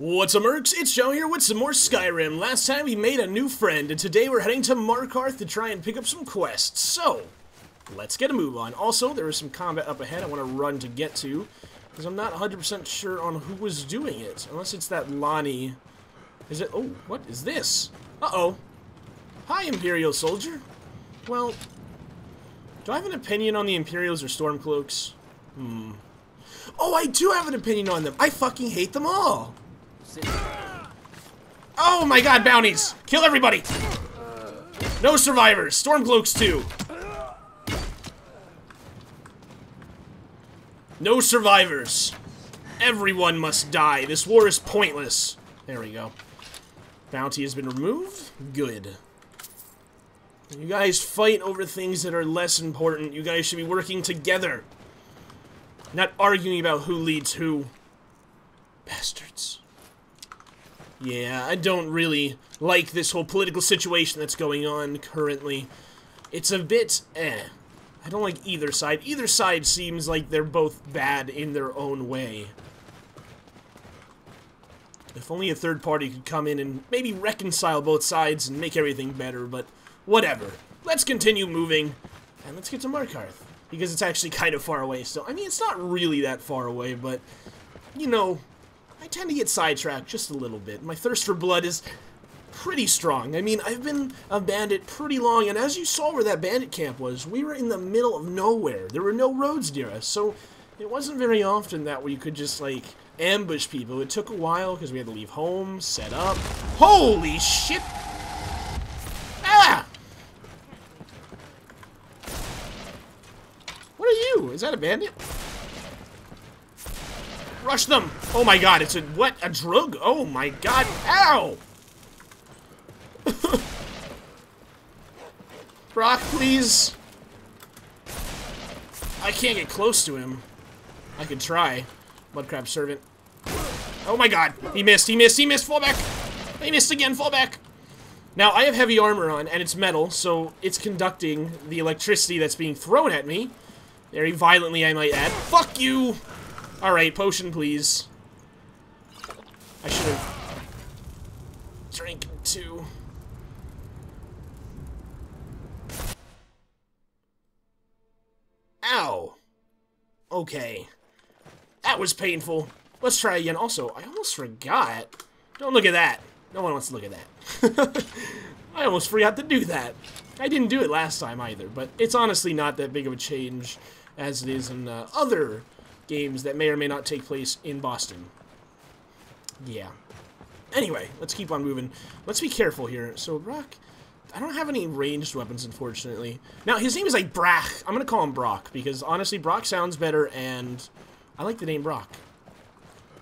What's up, Mercs? It's Joe here with some more Skyrim. Last time we made a new friend, and today we're heading to Markarth to try and pick up some quests. So, let's get a move on. Also, there is some combat up ahead I want to run to get to, because I'm not 100% sure on who was doing it. Unless it's that Lonnie. Is it? Oh, what is this? Uh-oh. Hi, Imperial Soldier. Well, do I have an opinion on the Imperials or Stormcloaks? Hmm. Oh, I do have an opinion on them. I fucking hate them all. Oh my god, bounties! Kill everybody! No survivors. Stormcloaks too. No survivors. Everyone must die. This war is pointless. There we go. Bounty has been removed. Good. You guys fight over things that are less important. You guys should be working together. Not arguing about who leads who. Bastards. Yeah, I don't really like this whole political situation that's going on currently. It's a bit eh. I don't like either side. Either side seems like they're both bad in their own way. If only a third party could come in and maybe reconcile both sides and make everything better, but whatever. Let's continue moving, and let's get to Markarth. Because it's actually kind of far away still. I mean, it's not really that far away, but, you know, I tend to get sidetracked just a little bit. My thirst for blood is pretty strong. I mean, I've been a bandit pretty long, and as you saw where that bandit camp was, we were in the middle of nowhere. There were no roads near us, so it wasn't very often that we could just, like, ambush people. It took a while because we had to leave home, set up. Holy shit! Ah! What are you? Is that a bandit? Rush them! Oh my god, it's a, what? A drug? Oh my god, ow! Brock, please. I can't get close to him. I could try. Mudcrab servant. Oh my god, he missed, he missed, he missed, fall back! He missed again, fall back! Now, I have heavy armor on, and it's metal, so it's conducting the electricity that's being thrown at me. Very violently, I might add. Fuck you! Alright, potion, please. I should have drank two. Ow! Okay. That was painful. Let's try again. Also, I almost forgot. Don't look at that. No one wants to look at that. I almost forgot to do that. I didn't do it last time either, but it's honestly not that big of a change as it is in uh, other games that may or may not take place in Boston. Yeah. Anyway, let's keep on moving. Let's be careful here. So, Brock, I don't have any ranged weapons, unfortunately. Now, his name is like Brock. I'm going to call him Brock, because honestly, Brock sounds better, and I like the name Brock.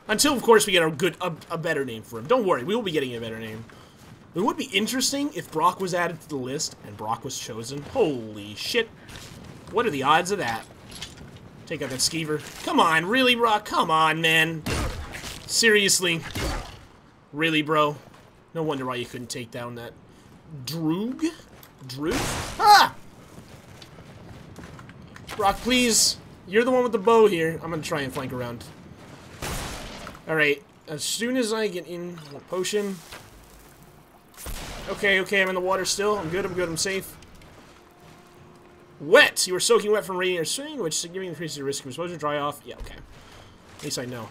Until, of course, we get a good, a, a better name for him. Don't worry, we will be getting a better name. It would be interesting if Brock was added to the list and Brock was chosen. Holy shit. What are the odds of that? Take out that skeever. Come on, really, Brock? Come on, man. Seriously. Really, bro? No wonder why you couldn't take down that Droog? Droog? Ah! Brock, please. You're the one with the bow here. I'm gonna try and flank around. Alright. As soon as I get in potion. Okay, okay, I'm in the water still. I'm good, I'm good, I'm safe. Wet! You were soaking wet from rain or swimming, which significantly increases your risk of exposure. To dry off. Yeah, okay. At least I know.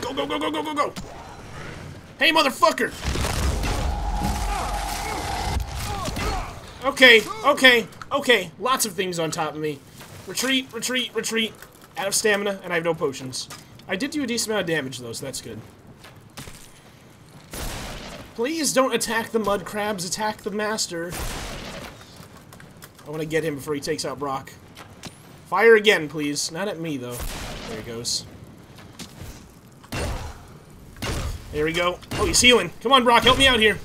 Go, go, go, go, go, go, go! Hey, motherfucker! Okay, okay, okay. Lots of things on top of me. Retreat, retreat, retreat. Out of stamina, and I have no potions. I did do a decent amount of damage, though, so that's good. Please don't attack the mud crabs, attack the master. I want to get him before he takes out Brock. Fire again, please. Not at me, though. There he goes. There we go. Oh, he's healing. Come on, Brock, help me out here.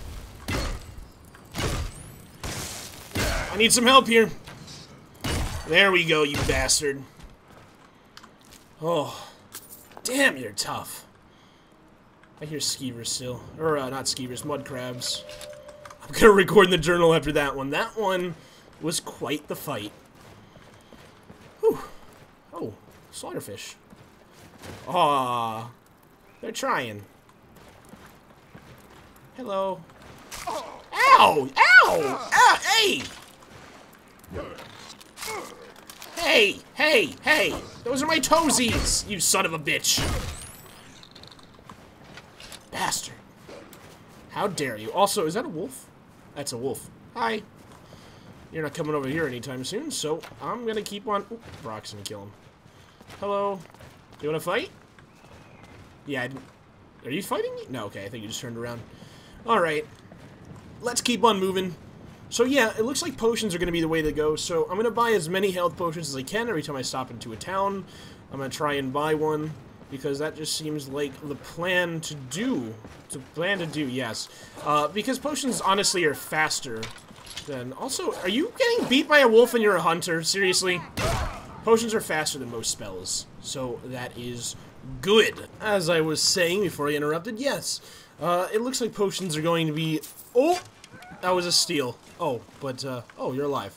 I need some help here. There we go, you bastard. Oh. Damn, you're tough. I hear skeevers still. Or, uh, not skeevers, mud crabs. I'm gonna record in the journal after that one. That one was quite the fight. Whew. Oh, slaughterfish. Aw. They're trying. Hello. Ow! Ow! Ow! Hey! Hey! Hey! Hey! Those are my toesies, you son of a bitch! Bastard. How dare you. Also, is that a wolf? That's a wolf. Hi. You're not coming over here anytime soon, so I'm gonna keep on... Oop, Brock's gonna kill him. Hello. You wanna fight? Yeah, I... Are you fighting me? No, okay, I think you just turned around. Alright. Let's keep on moving. So yeah, it looks like potions are going to be the way to go, so I'm going to buy as many health potions as I can every time I stop into a town. I'm going to try and buy one, because that just seems like the plan to do. To plan to do, yes. Uh, because potions honestly are faster than... Also, are you getting beat by a wolf and you're a hunter? Seriously? Potions are faster than most spells, so that is good. As I was saying before I interrupted, yes. Uh, it looks like potions are going to be... Oh! That was a steal. Oh, but, uh, oh, you're alive.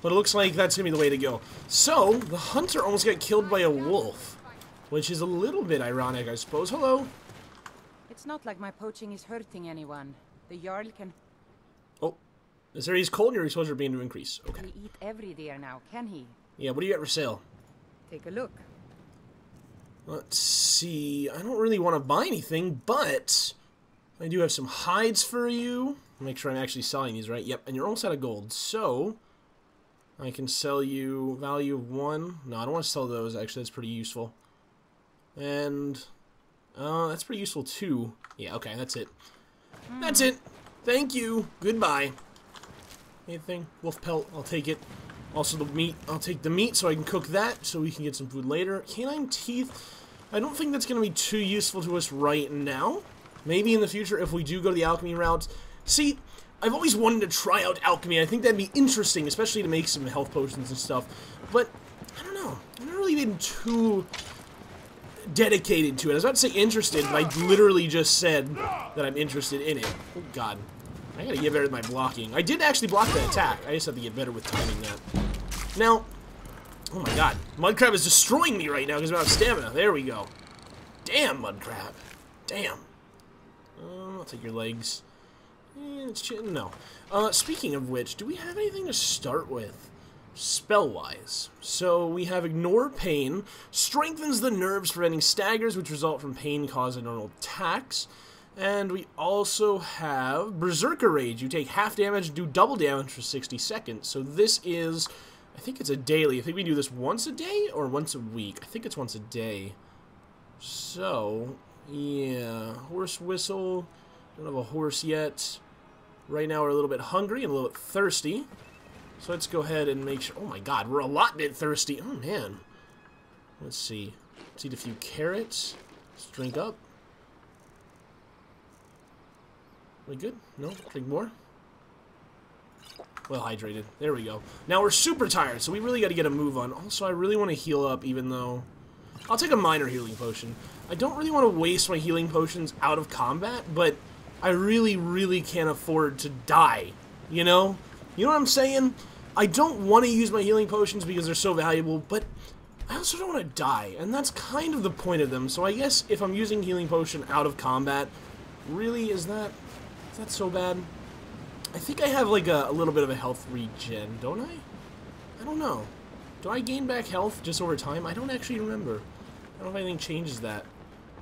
But it looks like that's gonna be the way to go. So, the hunter almost got killed by a wolf. Which is a little bit ironic, I suppose. Hello? It's not like my poaching is hurting anyone. The Jarl can... Oh. Is there he's cold he's supposed to to increase? Okay. He eat every deer now, can he? Yeah, what do you got for sale? Take a look. Let's see. I don't really want to buy anything, but... I do have some hides for you. Make sure I'm actually selling these right. Yep, and you're almost out of gold. So, I can sell you value of one. No, I don't want to sell those. Actually, that's pretty useful. And, uh, that's pretty useful too. Yeah, okay, that's it. Mm. That's it. Thank you. Goodbye. Anything? Wolf pelt, I'll take it. Also the meat, I'll take the meat so I can cook that so we can get some food later. Canine teeth, I don't think that's going to be too useful to us right now. Maybe in the future if we do go to the alchemy route. See, I've always wanted to try out alchemy. I think that'd be interesting, especially to make some health potions and stuff. But, I don't know. I've never really been too dedicated to it. I was about to say interested, but I literally just said that I'm interested in it. Oh, God. I gotta get better at my blocking. I did actually block that attack. I just have to get better with timing that. Now, oh my god. Mudcrab is destroying me right now because I don't have stamina. There we go. Damn, Mudcrab. Damn. Uh, I'll take your legs. Eh, no. Uh, speaking of which, do we have anything to start with? Spell-wise. So we have Ignore Pain, strengthens the nerves preventing staggers which result from pain caused by normal attacks. And we also have Berserker Rage. You take half damage and do double damage for 60 seconds. So this is, I think it's a daily. I think we do this once a day or once a week. I think it's once a day. So, yeah. Horse Whistle. Don't have a horse yet. Right now we're a little bit hungry and a little bit thirsty. So let's go ahead and make sure... Oh my god, we're a lot bit thirsty. Oh man. Let's see. Let's eat a few carrots. Let's drink up. We good? No? Drink more? Well hydrated. There we go. Now we're super tired, so we really got to get a move on. Also, I really want to heal up, even though... I'll take a minor healing potion. I don't really want to waste my healing potions out of combat, but I really, really can't afford to die. You know? You know what I'm saying? I don't want to use my healing potions because they're so valuable, but I also don't want to die, and that's kind of the point of them. So I guess if I'm using healing potion out of combat, really, is that is that so bad? I think I have like a, a little bit of a health regen, don't I? I don't know. Do I gain back health just over time? I don't actually remember. I don't know if anything changes that.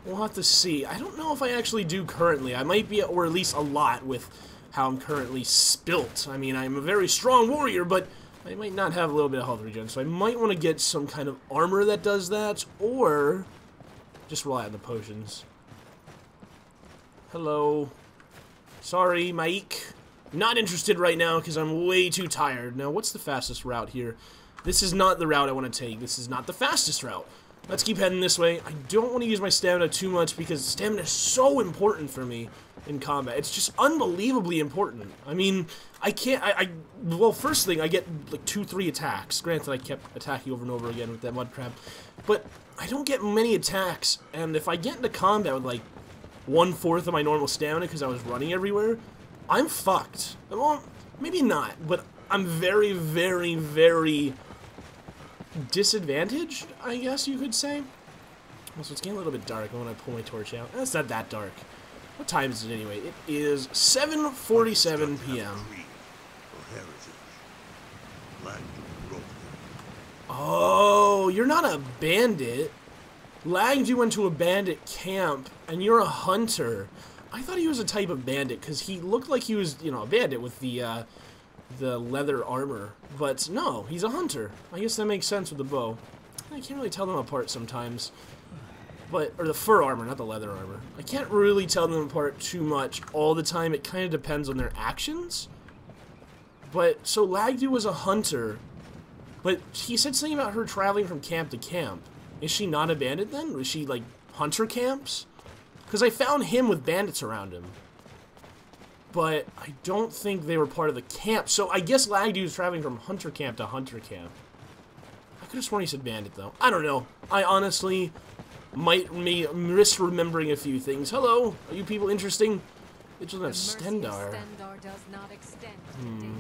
We'll have to see. I don't know if I actually do currently. I might be, or at least a lot, with how I'm currently spilt. I mean, I'm a very strong warrior, but I might not have a little bit of health regen, so I might want to get some kind of armor that does that, or just rely on the potions. Hello. Sorry, Mike. Not interested right now because I'm way too tired. Now, what's the fastest route here? This is not the route I want to take. This is not the fastest route. Let's keep heading this way. I don't want to use my stamina too much because stamina is so important for me in combat. It's just unbelievably important. I mean, I can't, I, I, well, first thing, I get like two, three attacks. Granted, I kept attacking over and over again with that mud crab. But I don't get many attacks, and if I get into combat with like one-fourth of my normal stamina because I was running everywhere, I'm fucked. Well, maybe not, but I'm very, very, very disadvantaged, I guess you could say. Also, it's getting a little bit dark when I pull my torch out. It's not that dark. What time is it anyway? It is 7.47 p.m. For heritage. Land of growth. Oh, you're not a bandit. Lagged you into a bandit camp, and you're a hunter. I thought he was a type of bandit because he looked like he was, you know, a bandit with the uh, the leather armor. But no, he's a hunter. I guess that makes sense with the bow. I can't really tell them apart sometimes. But or the fur armor, not the leather armor. I can't really tell them apart too much all the time. It kind of depends on their actions. But so Lagdu was a hunter, but he said something about her traveling from camp to camp. Is she not a bandit then? Was she like hunter camps? Because I found him with bandits around him. But I don't think they were part of the camp. So I guess Lagdu was traveling from hunter camp to hunter camp. I could have sworn he said bandit though. I don't know. I honestly might be misremembering a few things. Hello, are you people interesting? It doesn't have Stendarr. Stendarr does not extend Hmm.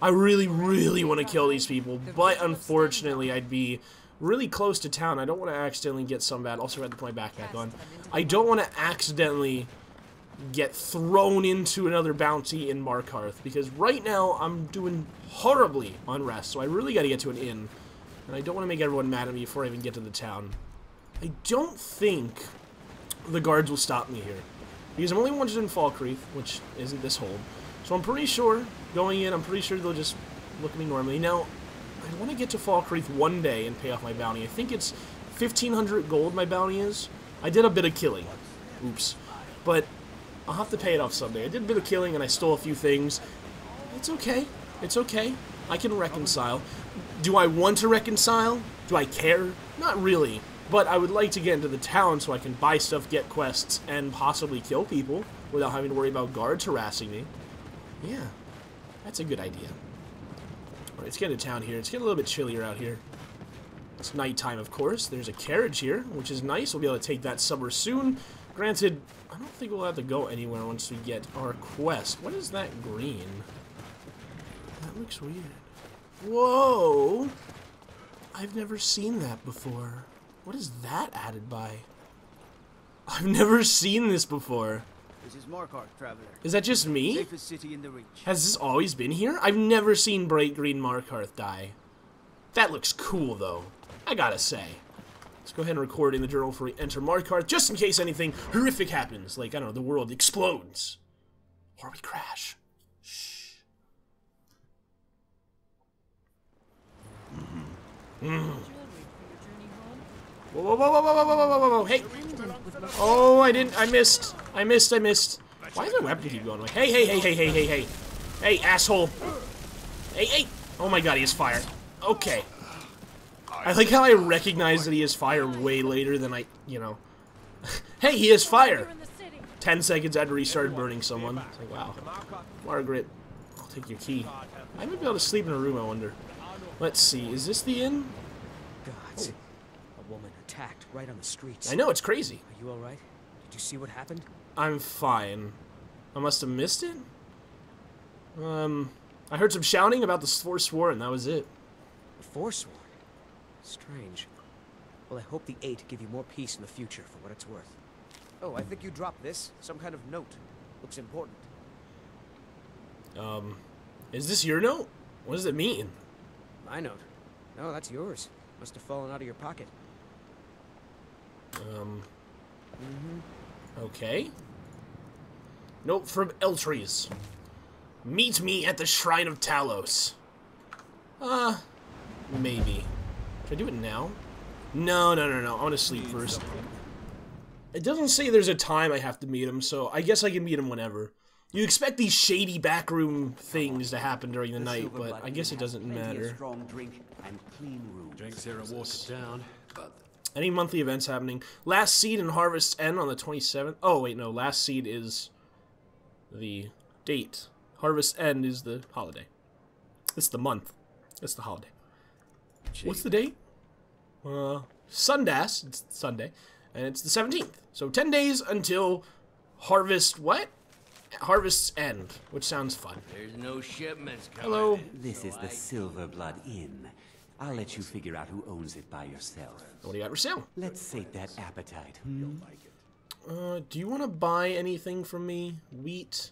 I really, really want to kill these people, but unfortunately, I'd be really close to town. I don't want to accidentally get some bad. Also, I had to put my backpack on. I don't want to accidentally get thrown into another bounty in Markarth because right now I'm doing horribly on rest. So I really got to get to an inn, and I don't want to make everyone mad at me before I even get to the town. I don't think the guards will stop me here because I'm only wanted in Falkreath, which isn't this hold. So I'm pretty sure going in, I'm pretty sure they'll just look at me normally. Now, I want to get to Falkreath one day and pay off my bounty. I think it's 1500 gold my bounty is. I did a bit of killing. Oops. But I'll have to pay it off someday. I did a bit of killing and I stole a few things. It's okay. It's okay. I can reconcile. Do I want to reconcile? Do I care? Not really. But I would like to get into the town so I can buy stuff, get quests, and possibly kill people without having to worry about guards harassing me. Yeah, that's a good idea. Alright, let's get into town here. It's getting a little bit chillier out here. It's nighttime, of course. There's a carriage here, which is nice. We'll be able to take that somewhere soon. Granted, I don't think we'll have to go anywhere once we get our quest. What is that green? That looks weird. Whoa! I've never seen that before. What is that added by? I've never seen this before. This is Markarth, traveler. Is that just me? Safest city in the Reach. Has this always been here? I've never seen bright green Markarth die. That looks cool, though. I gotta say. Let's go ahead and record in the journal before we enter Markarth, just in case anything horrific happens. Like, I don't know, the world explodes. Or we crash. Shh. Whoa, whoa, whoa, whoa, whoa, whoa, whoa, whoa, whoa, whoa, hey! Oh, I didn't, I missed. I missed, I missed. Why does my weapon keep going? Like, hey, hey, hey, hey, hey, hey, hey. Hey, asshole. Hey, hey. Oh my god, he has fire. Okay. I like how I recognize that he has fire way later than I, you know. hey, he has fire. in the city. Ten seconds after he started burning someone. It's like, wow. Margret, I'll take your key. I might be able to sleep in a room, I wonder. Let's see, is this the inn? Gods. A woman attacked right on the streets. I know, it's crazy. Are you alright? Did you see what happened? I'm fine. I must have missed it? Um, I heard some shouting about the Forsworn, that was it. The Forsworn? Strange. Well, I hope the Eight give you more peace in the future for what it's worth. Oh, I think you dropped this. Some kind of note. Looks important. Um, is this your note? What does it mean? My note. No, that's yours. Must have fallen out of your pocket. Um, Mhm. okay. Note from Eltrys. Meet me at the Shrine of Talos. Uh, maybe. Should I do it now? No, no, no, no. I want to sleep first. It doesn't say there's a time I have to meet him, so I guess I can meet him whenever. You expect these shady backroom things to happen during the night, but I guess it doesn't matter. Drink and clean room. Drinks here are watered down. Any monthly events happening. Last seed and harvest end on the 27th. Oh, wait, no. Last seed is the date. Harvest end is the holiday. It's the month. It's the holiday. What's the date? Uh, Sundas. It's Sunday. And it's the 17th. So 10 days until harvest what? Harvest's end, which sounds fun. There's no shipments coming. Hello. This is the Silver Blood Inn. I'll let you figure out who owns it by yourself. What do you got for sale? Let's sate that appetite. Hmm? Uh, do you want to buy anything from me? Wheat?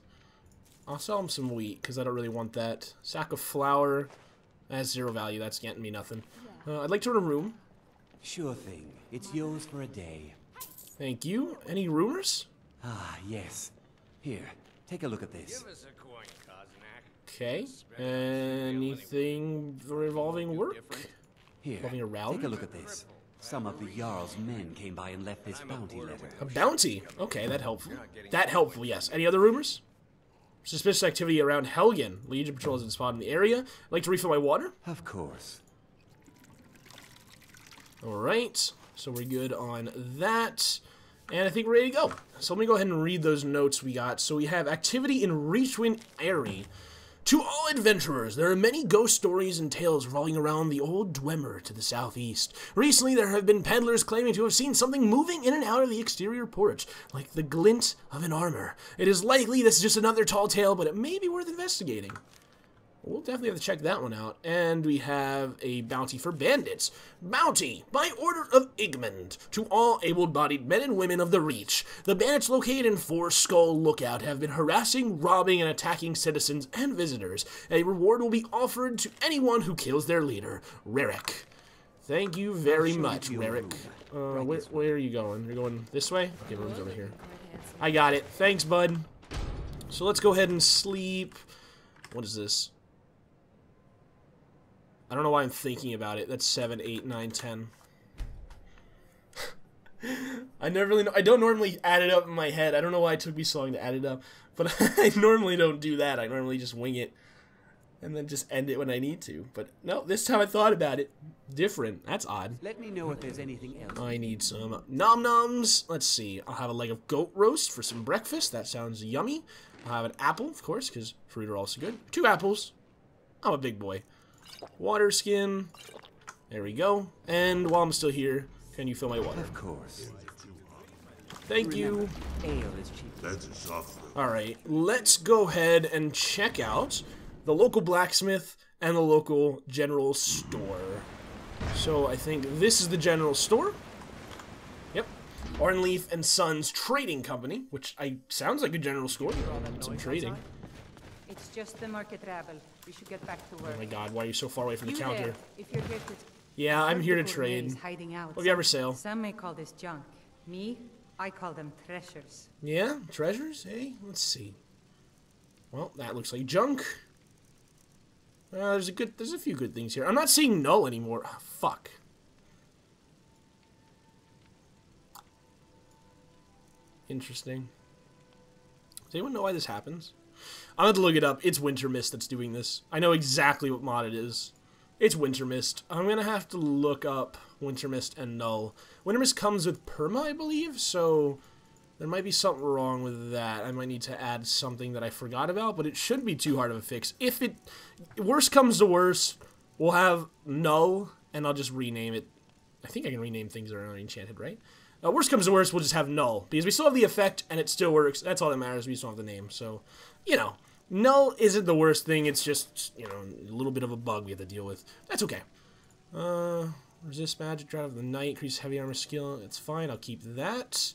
I'll sell him some wheat, because I don't really want that. Sack of flour. That has zero value. That's getting me nothing. Uh, I'd like to rent a room. Sure thing. It's yours for a day. Thank you. Any rumors? Ah, yes. Here, take a look at this. Okay. Anything revolving work? Here, Involving a rally? take a look at this. Some of the Jarl's men came by and left this bounty letter. A bounty. Okay, that helpful. That helpful, yes. Any other rumors? Suspicious activity around Helgen. Legion patrol has been spotted in the area. I'd like to refill my water. Of course. Alright. So we're good on that. And I think we're ready to go. So let me go ahead and read those notes we got. So we have activity in Reachwind Eyrie. To all adventurers, there are many ghost stories and tales revolving around the old Dwemer to the southeast. Recently, there have been peddlers claiming to have seen something moving in and out of the exterior porch, like the glint of an armor. It is likely this is just another tall tale, but it may be worth investigating. We'll definitely have to check that one out. And we have a bounty for bandits. Bounty, by order of Igmund, to all able-bodied men and women of the Reach. The bandits located in Four Skull Lookout have been harassing, robbing, and attacking citizens and visitors. A reward will be offered to anyone who kills their leader, Rerick. Thank you very show you much, to your Uh, where, where are you going? You're going this way? Okay, room's over here. I got it. Thanks, bud. So let's go ahead and sleep. What is this? I don't know why I'm thinking about it. That's 7, 8, 9, 10. I never really know. I don't normally add it up in my head. I don't know why it took me so long to add it up. But I normally don't do that. I normally just wing it. And then just end it when I need to. But no, this time I thought about it. Different. That's odd. Let me know if there's anything else. I need some nom noms. Let's see. I'll have a leg of goat roast for some breakfast. That sounds yummy. I'll have an apple, of course, because fruit are also good. Two apples. I'm a big boy. Water skin. There we go. And while I'm still here, can you fill my water? Of course. Thank you. Ale is cheap. That's a soft. Alright, let's go ahead and check out the local blacksmith and the local general store. So I think this is the general store. Yep. Arnleif and Sons Trading Company, which I sounds like a general store. Some trading. It's just the market rabble. We should get back to work. Oh my god, why are you so far away from the counter? there, if you're here to Yeah, I'm here to trade. Hiding out. What have you ever sale? Some may call this junk. Me, I call them treasures. Yeah, treasures? Hey, let's see. Well, that looks like junk. Uh, there's a good, there's a few good things here. I'm not seeing null anymore. Ah, fuck. Interesting. Does anyone know why this happens? I'm going to look it up. It's Wintermyst that's doing this. I know exactly what mod it is. It's Wintermyst. I'm going to have to look up Wintermyst and Null. Wintermyst comes with Perma, I believe, so there might be something wrong with that. I might need to add something that I forgot about, but it shouldn't be too hard of a fix. If it worst comes to worst, we'll have Null, and I'll just rename it. I think I can rename things that are enchanted, right? Uh, worst comes to worst, we'll just have Null, because we still have the effect, and it still works. That's all that matters. We don't have the name, so, you know. Null isn't the worst thing, it's just, you know, a little bit of a bug we have to deal with. That's okay. Uh, resist magic, drive of the night, increase heavy armor skill. It's fine, I'll keep that.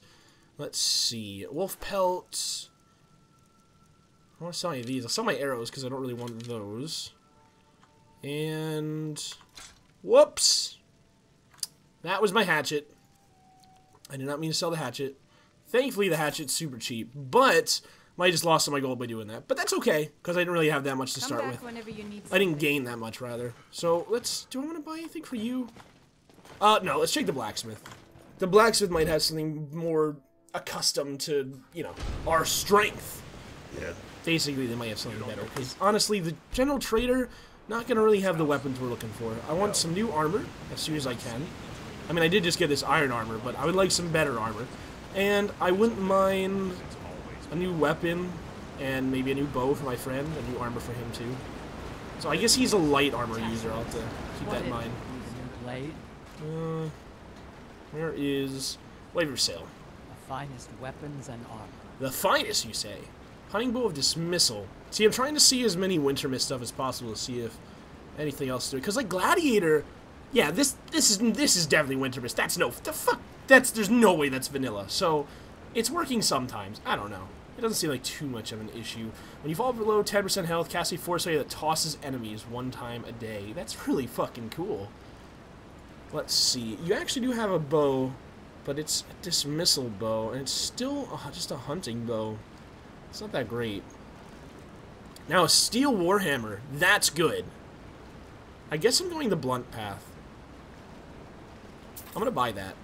Let's see. Wolf pelts. I want to sell any of these. I'll sell my arrows because I don't really want those. And... Whoops! That was my hatchet. I did not mean to sell the hatchet. Thankfully, the hatchet's super cheap, but I just lost some of my gold by doing that. But that's okay, because I didn't really have that much to Come start back with. whenever you need I didn't gain that much, rather. So, let's... Do I want to buy anything for you? Uh, no, let's check the blacksmith. The blacksmith might have something more accustomed to, you know, our strength. Yeah. Basically, they might have something better. Because, honestly, the general trader, not going to really have the weapons we're looking for. I want some new armor as soon as I can. I mean, I did just get this iron armor, but I would like some better armor. And I wouldn't mind a new weapon and maybe a new bow for my friend, a new armor for him, too. So I guess he's a light armor user. I'll have to keep that in mind. Blade, Uh, where is Labor Sale? the finest weapons and armor. The finest, you say? Hunting Bow of Dismissal. See, I'm trying to see as many Wintermyst stuff as possible to see if anything else to it. Because, like, Gladiator, yeah, this this is this is definitely Wintermyst. That's no, the fuck, that's, there's no way that's vanilla. So, it's working sometimes. I don't know. It doesn't seem like too much of an issue. When you fall below 10% health, cast a force area that tosses enemies one time a day. That's really fucking cool. Let's see. You actually do have a bow, but it's a dismissal bow, and it's still uh, just a hunting bow. It's not that great. Now, a steel warhammer. That's good. I guess I'm going the blunt path. I'm gonna buy that.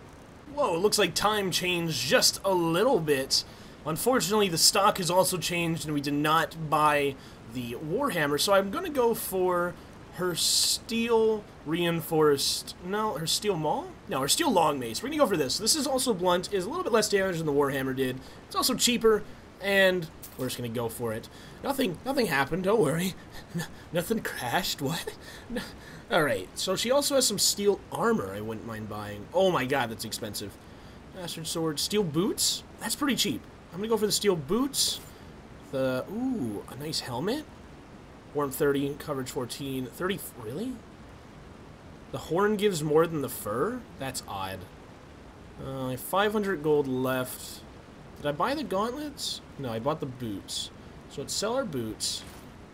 Whoa, it looks like time changed just a little bit. Unfortunately, the stock has also changed, and we did not buy the Warhammer, so I'm gonna go for her steel reinforced. No, her steel maul? No, her steel long mace. We're gonna go for this. This is also blunt, is a little bit less damage than the Warhammer did. It's also cheaper, and we're just gonna go for it. Nothing, nothing happened. Don't worry. nothing crashed. What? All right. So she also has some steel armor. I wouldn't mind buying. Oh my god, that's expensive. Bastard sword, steel boots. That's pretty cheap. I'm gonna go for the steel boots. The ooh, a nice helmet. Warm 30, coverage 14, 30. Really? The horn gives more than the fur. That's odd. Uh, I have 500 gold left. Did I buy the gauntlets? No, I bought the boots. So let's sell our boots.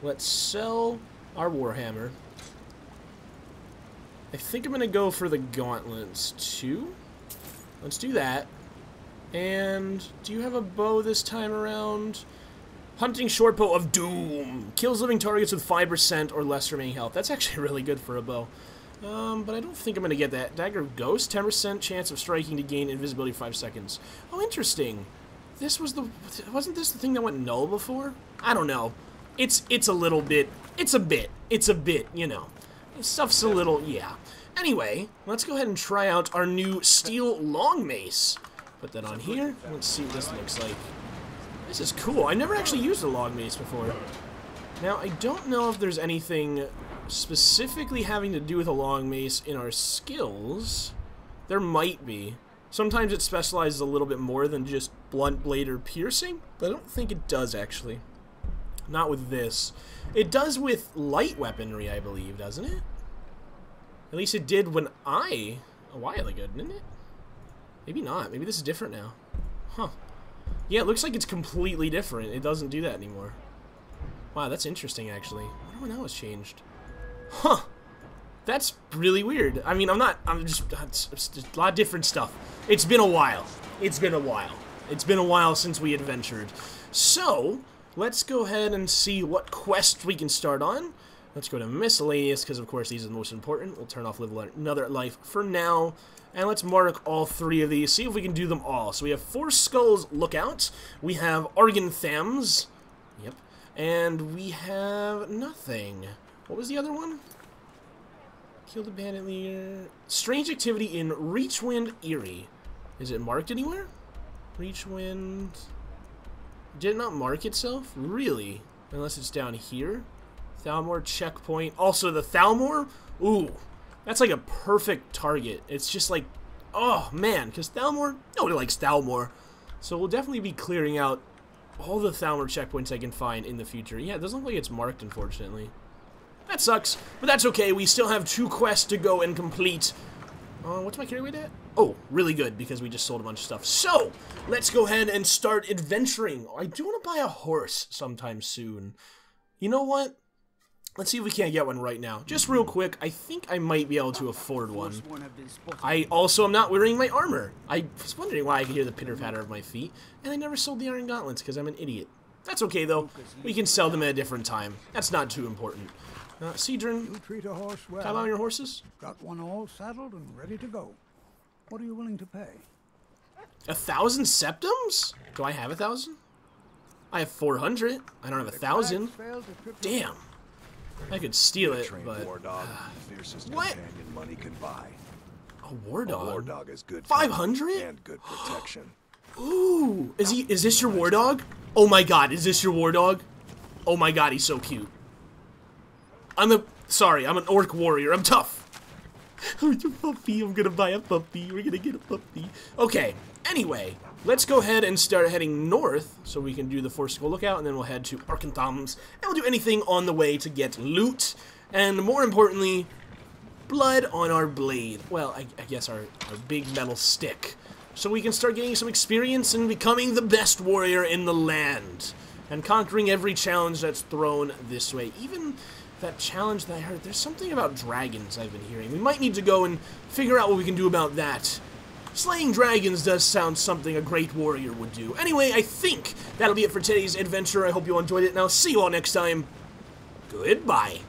Let's sell our warhammer. I think I'm going to go for the gauntlets too. Let's do that. And do you have a bow this time around? Hunting short bow of doom. Kills living targets with 5% or less remaining health. That's actually really good for a bow. Um, but I don't think I'm going to get that. Dagger Ghost, 10% chance of striking to gain invisibility 5 seconds. Oh, interesting. This was the... Wasn't this the thing that went null before? I don't know. It's it's a little bit... It's a bit. It's a bit, you know. Stuff's a little... Yeah. Anyway, let's go ahead and try out our new steel long mace. Put that on here. Let's see what this looks like. This is cool. I never actually used a long mace before. Now, I don't know if there's anything specifically having to do with a long mace in our skills. There might be. Sometimes it specializes a little bit more than just blunt blade or piercing, but I don't think it does actually. Not with this. It does with light weaponry, I believe, doesn't it? At least it did when I... A while ago, didn't it? Maybe not. Maybe this is different now. Huh. Yeah, it looks like it's completely different. It doesn't do that anymore. Wow, that's interesting, actually. I wonder when that was changed. Huh. That's really weird. I mean, I'm not... I'm just... A lot of different stuff. It's been a while. It's been a while. It's been a while since we adventured. So, let's go ahead and see what quest we can start on. Let's go to miscellaneous, because of course these are the most important. We'll turn off live another life for now. And let's mark all three of these, see if we can do them all. So we have Four Skulls Lookout, we have Arkngthamz, yep, and we have nothing. What was the other one? Kill the bandit leader. Strange activity in Reachwind Eyrie. Is it marked anywhere? Reachwind... Did it not mark itself? Really? Unless it's down here? Thalmor checkpoint. Also, the Thalmor? Ooh. That's like a perfect target. It's just like, oh man, because Thalmor, nobody likes Thalmor. So we'll definitely be clearing out all the Thalmor checkpoints I can find in the future. Yeah, it doesn't look like it's marked, unfortunately. That sucks, but that's okay. We still have two quests to go and complete. Uh, what's my carry weight at? Oh, really good, because we just sold a bunch of stuff. So, let's go ahead and start adventuring. I do want to buy a horse sometime soon. You know what? Let's see if we can't get one right now. Just real quick, I think I might be able to afford one. I also am not wearing my armor. I was wondering why I could hear the pitter-patter of my feet, and I never sold the iron gauntlets because I'm an idiot. That's okay, though. We can sell them at a different time. That's not too important. Uh, Cedran, You treat a horse well. come on your horses. Got one all saddled and ready to go. What are you willing to pay? A thousand septims? Do I have a thousand? I have 400. I don't have a thousand. Failed to trip Damn. I could steal it, Trained but... war dog, fiercest What? companion money could buy. A war A dog? war dog is good. 500? and good protection. Ooh, is he? Is this your war dog? Oh my god, is this your war dog? Oh my god, he's so cute. I'm a sorry, I'm an orc warrior. I'm tough. I'm a puppy. I'm gonna buy a puppy. We're gonna get a puppy. Okay. Anyway, let's go ahead and start heading north so we can do the Skull Lookout, and then we'll head to Arkngthamz, and we'll do anything on the way to get loot and more importantly, blood on our blade. Well, I, I guess our, our big metal stick. So we can start getting some experience and becoming the best warrior in the land. And conquering every challenge that's thrown this way. Even that challenge that I heard, there's something about dragons I've been hearing. We might need to go and figure out what we can do about that. Slaying dragons does sound something a great warrior would do. Anyway, I think that'll be it for today's adventure. I hope you all enjoyed it, and I'll see you all next time. Goodbye.